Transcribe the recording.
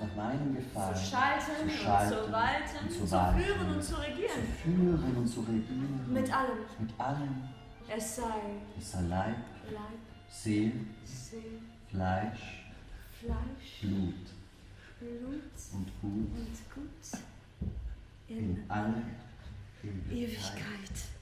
nach meinem Gefallen zu schalten, zu schalten und zu walten, und zu zu, walten, führen und zu regieren. zu führen und zu regieren. Mit allem. Mit allem. Es sei Es sei Leib, Leib, Seele. Seele. Fleisch, Fleisch, Blut Blut und Gut und Gut in in alle Ewigkeit. Ewigkeit.